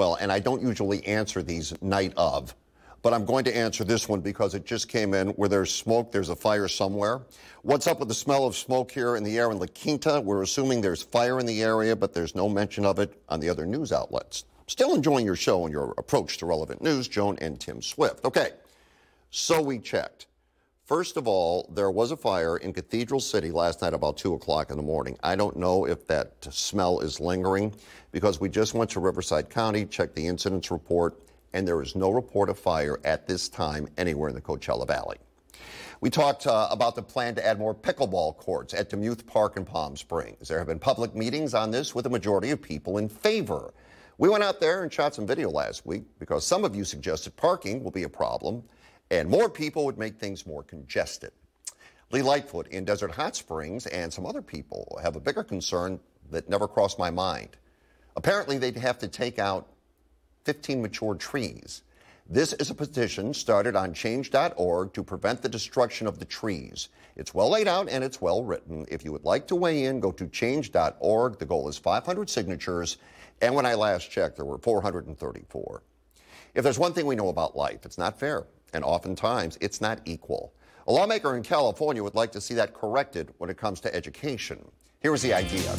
Well, and I don't usually answer these night of, but I'm going to answer this one because it just came in. Where there's smoke, there's a fire somewhere. What's up with the smell of smoke here in the air in La Quinta? We're assuming there's fire in the area, but there's no mention of it on the other news outlets. Still enjoying your show and your approach to relevant news, Joan and Tim Swift. Okay, so we checked. First of all, there was a fire in Cathedral City last night about 2 o'clock in the morning. I don't know if that smell is lingering because we just went to Riverside County, checked the incidents report, and there is no report of fire at this time anywhere in the Coachella Valley. We talked uh, about the plan to add more pickleball courts at Demuth Park in Palm Springs. There have been public meetings on this with a majority of people in favor. We went out there and shot some video last week because some of you suggested parking will be a problem and more people would make things more congested. Lee Lightfoot in Desert Hot Springs and some other people have a bigger concern that never crossed my mind. Apparently, they'd have to take out 15 mature trees. This is a petition started on change.org to prevent the destruction of the trees. It's well laid out and it's well written. If you would like to weigh in, go to change.org. The goal is 500 signatures, and when I last checked, there were 434. If there's one thing we know about life, it's not fair and oftentimes it's not equal. A lawmaker in California would like to see that corrected when it comes to education. Here is the idea.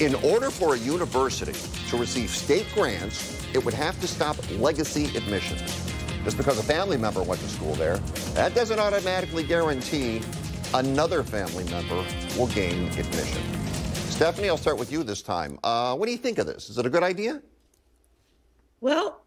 In order for a university to receive state grants, it would have to stop legacy admissions. Just because a family member went to school there, that doesn't automatically guarantee another family member will gain admission. Stephanie, I'll start with you this time. Uh, what do you think of this? Is it a good idea? Well,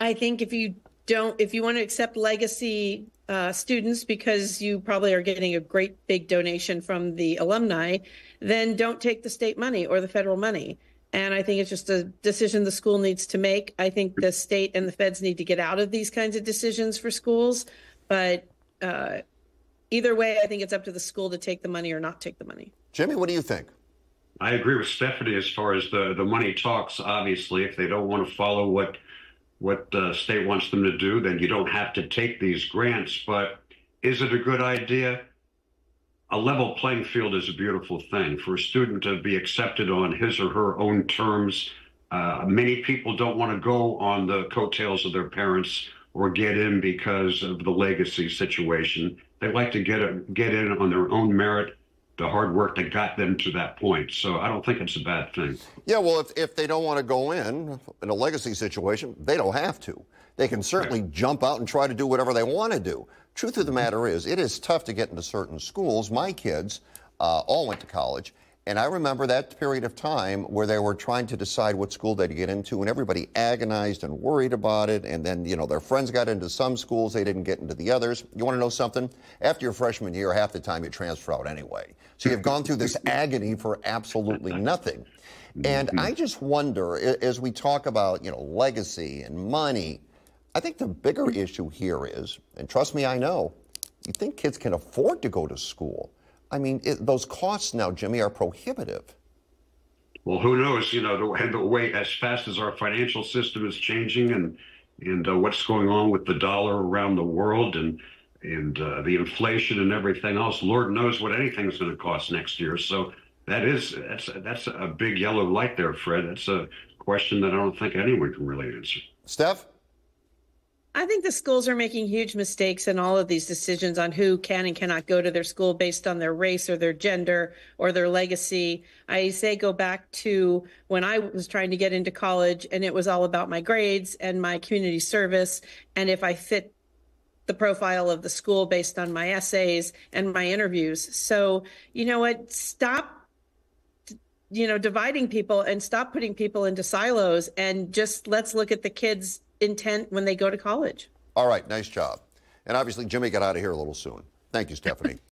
I think if you don't if you want to accept legacy uh, students because you probably are getting a great big donation from the alumni, then don't take the state money or the federal money. And I think it's just a decision the school needs to make. I think the state and the feds need to get out of these kinds of decisions for schools. But uh, either way, I think it's up to the school to take the money or not take the money. Jimmy, what do you think? I agree with Stephanie as far as the, the money talks. Obviously, if they don't want to follow what what the state wants them to do, then you don't have to take these grants. But is it a good idea? A level playing field is a beautiful thing for a student to be accepted on his or her own terms. Uh, many people don't want to go on the coattails of their parents or get in because of the legacy situation. They like to get a, get in on their own merit the hard work that got them to that point. So I don't think it's a bad thing. Yeah, well, if, if they don't want to go in in a legacy situation, they don't have to. They can certainly jump out and try to do whatever they want to do. Truth of the matter is, it is tough to get into certain schools. My kids uh, all went to college, and I remember that period of time where they were trying to decide what school they'd get into, and everybody agonized and worried about it. And then, you know, their friends got into some schools, they didn't get into the others. You want to know something? After your freshman year, half the time you transfer out anyway. So you've gone through this agony for absolutely nothing. And I mm-hmm. just wonder, as we talk about, you know, legacy and money, I think the bigger issue here is, and trust me, I know, you think kids can afford to go to school. I mean, it, those costs now, Jimmy, are prohibitive. Well, who knows? You know, the, the way as fast as our financial system is changing, and and uh, what's going on with the dollar around the world, and and uh, the inflation and everything else. Lord knows what anything's going to cost next year. So that is that's that's a big yellow light there, Fred. That's a question that I don't think anyone can really answer. Steph. I think the schools are making huge mistakes in all of these decisions on who can and cannot go to their school based on their race or their gender or their legacy. I say go back to when I was trying to get into college and it was all about my grades and my community service. And if I fit the profile of the school based on my essays and my interviews. So, you know what? Stop you know dividing people and stop putting people into silos and just let's look at the kids intent when they go to college. All right, nice job. And obviously, Jimmy got out of here a little soon. Thank you, Stephanie.